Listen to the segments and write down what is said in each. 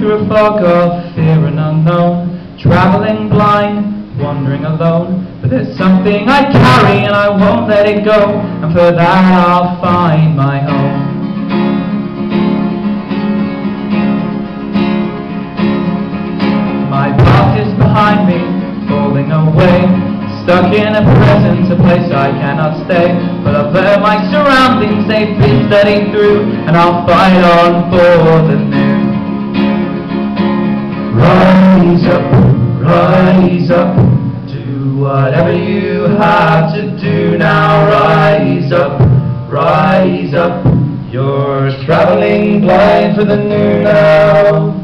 through a fog of fear and unknown, traveling blind, wandering alone. But there's something I carry and I won't let it go, and for that I'll find my home. My past is behind me, falling away, stuck in a present, a place I cannot stay. But I've let my surroundings, they've been steady through, and I'll fight on for the Rise up, rise up, do whatever you have to do now. Rise up, rise up, you're traveling blind for the new now.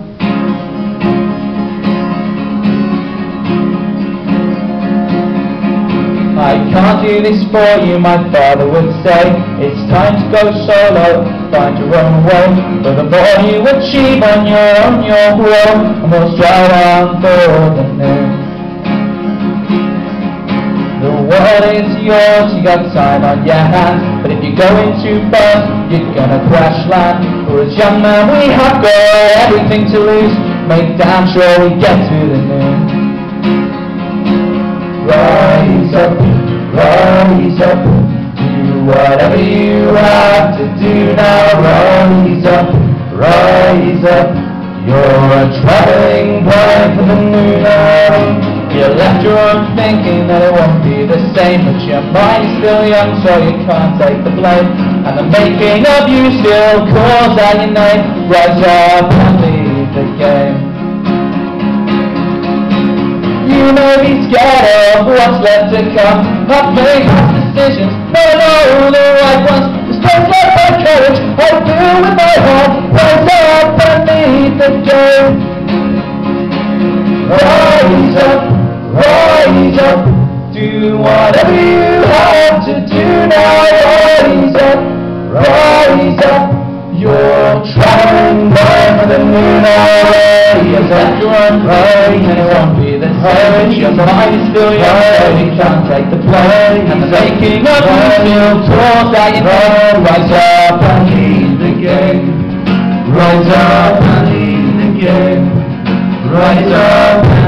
Can't do this for you, my father would say. It's time to go solo, find your own way. But the more you achieve on your own, your grow, and we'll strive on for the new. The world is yours, you got time on your hands. But if you're going too fast, you're gonna crash land. For as young men, we have got everything to lose. Make damn sure we get to the moon. Rise up, rise up, do whatever you have to do now. Rise up, rise up, you're a traveling blind for the new now. You left your own thinking that it won't be the same, but your mind is still young, so you can't take the blame. And the making of you still calls out your name. Rise up and of what's left to come. Not make decisions, no, no, the right ones. Just don't let my courage, I do with my heart. Rise up lead the game. Rise up, rise up, do whatever you have to do now. Rise up, rise up. You're traveling blind for the moon Rise up, rise and it won't be the same. Your mind is still young, so you can't take the play. And the making of you still tours out your name. Rise up and lead the game. Rise up and lead the game. Rise up.